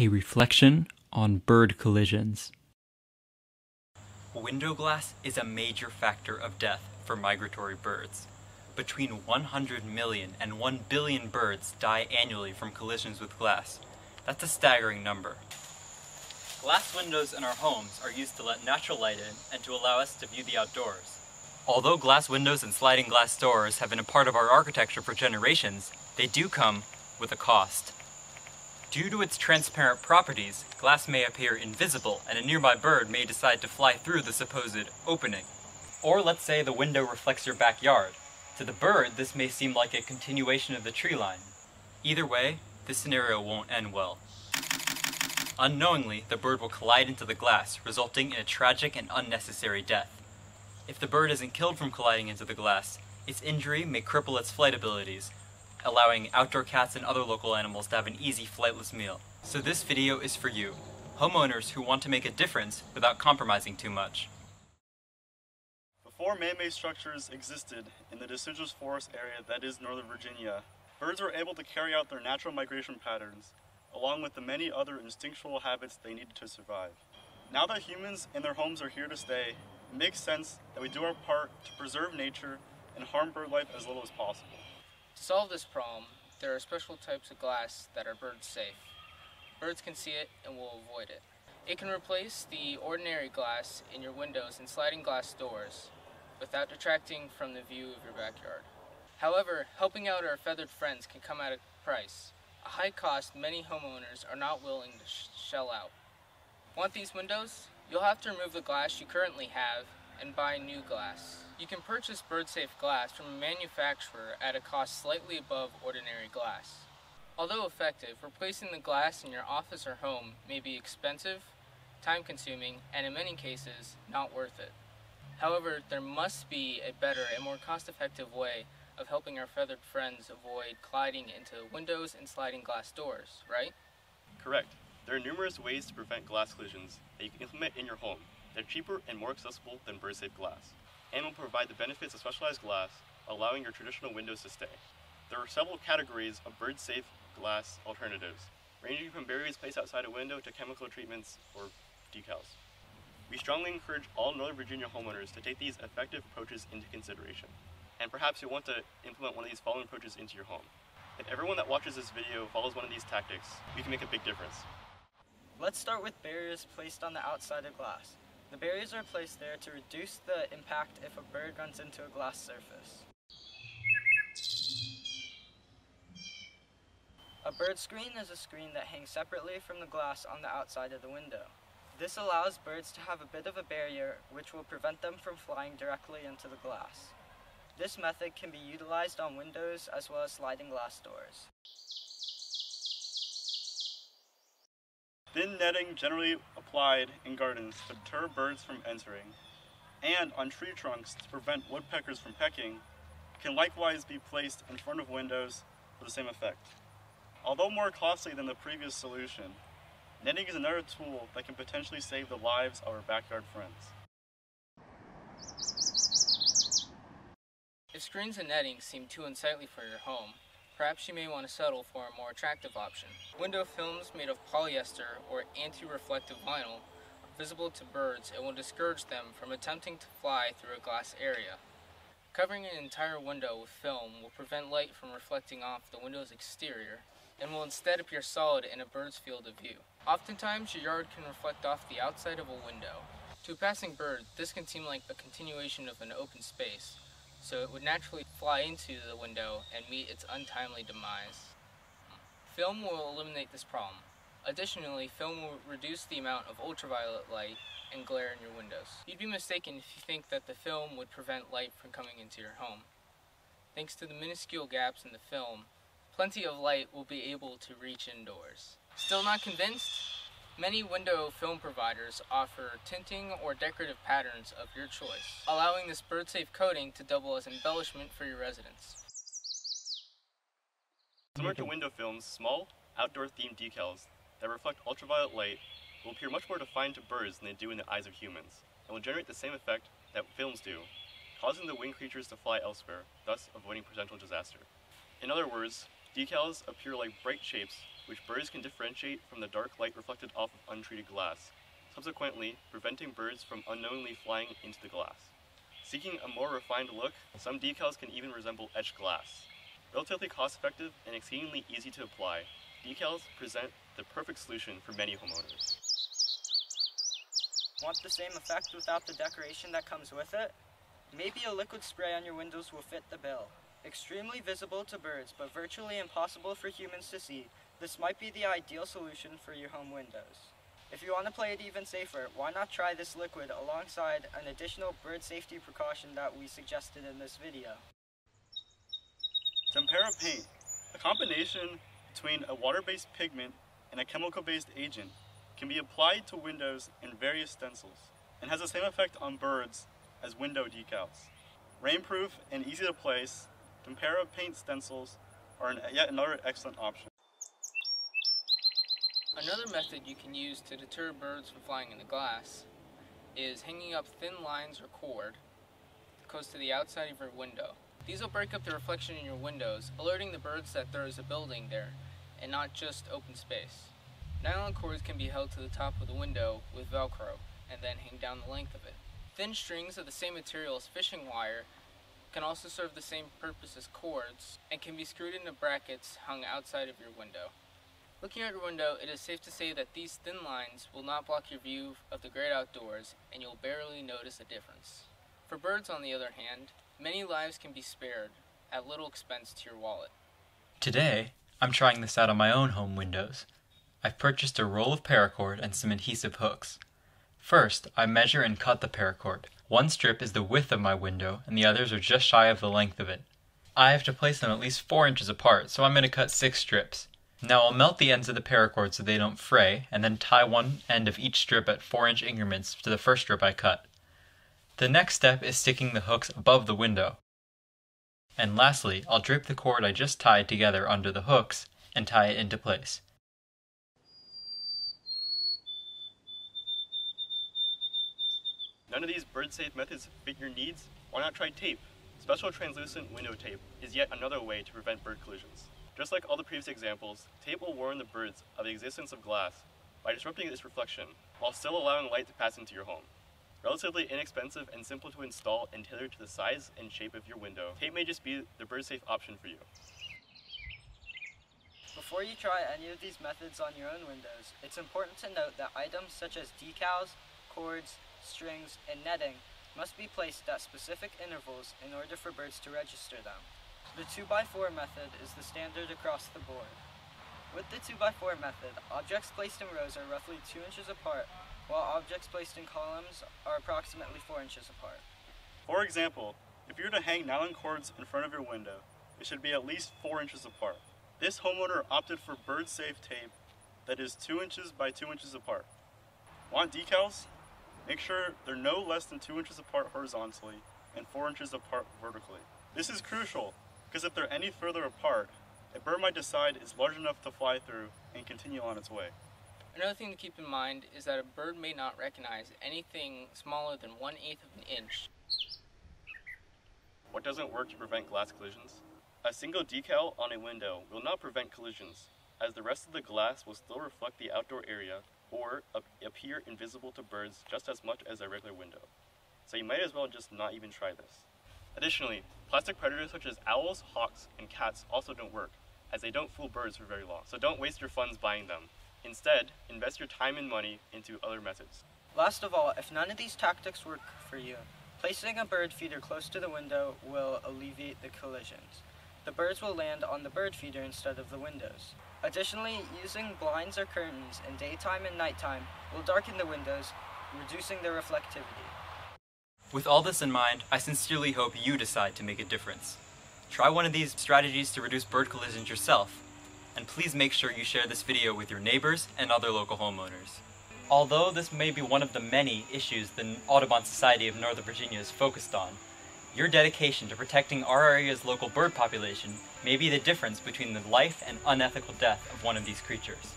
A reflection on bird collisions. Window glass is a major factor of death for migratory birds. Between 100 million and 1 billion birds die annually from collisions with glass. That's a staggering number. Glass windows in our homes are used to let natural light in and to allow us to view the outdoors. Although glass windows and sliding glass doors have been a part of our architecture for generations, they do come with a cost. Due to its transparent properties, glass may appear invisible and a nearby bird may decide to fly through the supposed opening. Or let's say the window reflects your backyard. To the bird, this may seem like a continuation of the tree line. Either way, this scenario won't end well. Unknowingly, the bird will collide into the glass, resulting in a tragic and unnecessary death. If the bird isn't killed from colliding into the glass, its injury may cripple its flight abilities, allowing outdoor cats and other local animals to have an easy flightless meal. So this video is for you, homeowners who want to make a difference without compromising too much. Before man-made structures existed in the deciduous forest area that is Northern Virginia, birds were able to carry out their natural migration patterns, along with the many other instinctual habits they needed to survive. Now that humans and their homes are here to stay, it makes sense that we do our part to preserve nature and harm bird life as little as possible. To solve this problem, there are special types of glass that are bird safe. Birds can see it and will avoid it. It can replace the ordinary glass in your windows and sliding glass doors without detracting from the view of your backyard. However, helping out our feathered friends can come at a price, a high cost many homeowners are not willing to sh shell out. Want these windows? You'll have to remove the glass you currently have and buy new glass. You can purchase bird-safe glass from a manufacturer at a cost slightly above ordinary glass. Although effective, replacing the glass in your office or home may be expensive, time-consuming, and in many cases, not worth it. However, there must be a better and more cost-effective way of helping our feathered friends avoid colliding into windows and sliding glass doors, right? Correct. There are numerous ways to prevent glass collisions that you can implement in your home. They're cheaper and more accessible than bird-safe glass, and will provide the benefits of specialized glass, allowing your traditional windows to stay. There are several categories of bird-safe glass alternatives, ranging from barriers placed outside a window to chemical treatments or decals. We strongly encourage all Northern Virginia homeowners to take these effective approaches into consideration. And perhaps you'll want to implement one of these following approaches into your home. If everyone that watches this video follows one of these tactics, we can make a big difference. Let's start with barriers placed on the outside of glass. The barriers are placed there to reduce the impact if a bird runs into a glass surface. A bird screen is a screen that hangs separately from the glass on the outside of the window. This allows birds to have a bit of a barrier which will prevent them from flying directly into the glass. This method can be utilized on windows as well as sliding glass doors. Thin netting generally applied in gardens to deter birds from entering, and on tree trunks to prevent woodpeckers from pecking, can likewise be placed in front of windows for the same effect. Although more costly than the previous solution, netting is another tool that can potentially save the lives of our backyard friends. If screens and netting seem too unsightly for your home, perhaps you may want to settle for a more attractive option. Window films made of polyester or anti-reflective vinyl are visible to birds and will discourage them from attempting to fly through a glass area. Covering an entire window with film will prevent light from reflecting off the window's exterior and will instead appear solid in a bird's field of view. Oftentimes, your yard can reflect off the outside of a window. To a passing bird, this can seem like a continuation of an open space, so it would naturally fly into the window and meet its untimely demise. Film will eliminate this problem. Additionally, film will reduce the amount of ultraviolet light and glare in your windows. You'd be mistaken if you think that the film would prevent light from coming into your home. Thanks to the minuscule gaps in the film, plenty of light will be able to reach indoors. Still not convinced? Many window film providers offer tinting or decorative patterns of your choice, allowing this bird-safe coating to double as embellishment for your residence. Similar to window films, small, outdoor-themed decals that reflect ultraviolet light will appear much more defined to birds than they do in the eyes of humans, and will generate the same effect that films do, causing the winged creatures to fly elsewhere, thus avoiding potential disaster. In other words, decals appear like bright shapes which birds can differentiate from the dark light reflected off of untreated glass, subsequently preventing birds from unknowingly flying into the glass. Seeking a more refined look, some decals can even resemble etched glass. Relatively cost-effective and exceedingly easy to apply, decals present the perfect solution for many homeowners. Want the same effect without the decoration that comes with it? Maybe a liquid spray on your windows will fit the bill. Extremely visible to birds, but virtually impossible for humans to see, this might be the ideal solution for your home windows. If you want to play it even safer, why not try this liquid alongside an additional bird safety precaution that we suggested in this video. Tempera paint, a combination between a water-based pigment and a chemical-based agent, can be applied to windows in various stencils and has the same effect on birds as window decals. Rainproof and easy to place, Tempera paint stencils are an, yet another excellent option. Another method you can use to deter birds from flying into glass is hanging up thin lines or cord close to the outside of your window. These will break up the reflection in your windows, alerting the birds that there is a building there and not just open space. Nylon cords can be held to the top of the window with Velcro and then hang down the length of it. Thin strings of the same material as fishing wire can also serve the same purpose as cords and can be screwed into brackets hung outside of your window. Looking out your window, it is safe to say that these thin lines will not block your view of the great outdoors and you'll barely notice a difference. For birds, on the other hand, many lives can be spared at little expense to your wallet. Today, I'm trying this out on my own home windows. I've purchased a roll of paracord and some adhesive hooks. First, I measure and cut the paracord. One strip is the width of my window, and the others are just shy of the length of it. I have to place them at least 4 inches apart, so I'm going to cut 6 strips. Now I'll melt the ends of the paracord so they don't fray, and then tie one end of each strip at 4 inch increments to the first strip I cut. The next step is sticking the hooks above the window. And lastly, I'll drape the cord I just tied together under the hooks and tie it into place. None of these bird-safe methods fit your needs? Why not try tape? Special translucent window tape is yet another way to prevent bird collisions. Just like all the previous examples, tape will warn the birds of the existence of glass by disrupting its reflection, while still allowing light to pass into your home. Relatively inexpensive and simple to install and tailored to the size and shape of your window, tape may just be the bird-safe option for you. Before you try any of these methods on your own windows, it's important to note that items such as decals, cords, strings, and netting must be placed at specific intervals in order for birds to register them. The 2x4 method is the standard across the board. With the 2x4 method, objects placed in rows are roughly 2 inches apart, while objects placed in columns are approximately 4 inches apart. For example, if you were to hang nylon cords in front of your window, it should be at least 4 inches apart. This homeowner opted for bird-safe tape that is 2 inches by 2 inches apart. Want decals? Make sure they're no less than 2 inches apart horizontally and 4 inches apart vertically. This is crucial because if they're any further apart, a bird might decide it's large enough to fly through and continue on its way. Another thing to keep in mind is that a bird may not recognize anything smaller than one eighth of an inch. What doesn't work to prevent glass collisions? A single decal on a window will not prevent collisions, as the rest of the glass will still reflect the outdoor area or appear invisible to birds just as much as a regular window. So you might as well just not even try this. Additionally, plastic predators such as owls, hawks, and cats also don't work, as they don't fool birds for very long. So don't waste your funds buying them. Instead, invest your time and money into other methods. Last of all, if none of these tactics work for you, placing a bird feeder close to the window will alleviate the collisions. The birds will land on the bird feeder instead of the windows. Additionally, using blinds or curtains in daytime and nighttime will darken the windows, reducing their reflectivity. With all this in mind, I sincerely hope you decide to make a difference. Try one of these strategies to reduce bird collisions yourself, and please make sure you share this video with your neighbors and other local homeowners. Although this may be one of the many issues the Audubon Society of Northern Virginia is focused on, your dedication to protecting our area's local bird population may be the difference between the life and unethical death of one of these creatures.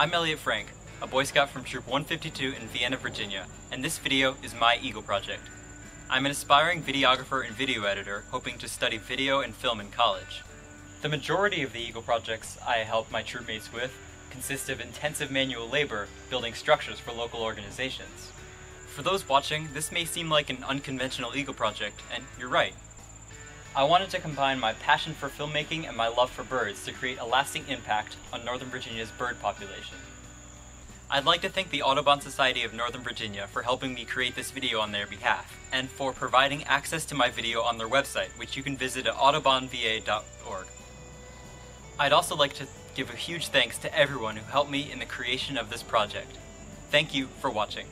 I'm Elliott Frank, a Boy Scout from Troop 152 in Vienna, Virginia, and this video is my Eagle Project. I'm an aspiring videographer and video editor hoping to study video and film in college. The majority of the Eagle projects I help my troopmates with consist of intensive manual labor building structures for local organizations. For those watching, this may seem like an unconventional Eagle project, and you're right. I wanted to combine my passion for filmmaking and my love for birds to create a lasting impact on Northern Virginia's bird population. I'd like to thank the Audubon Society of Northern Virginia for helping me create this video on their behalf, and for providing access to my video on their website, which you can visit at audubonva.org. I'd also like to give a huge thanks to everyone who helped me in the creation of this project. Thank you for watching.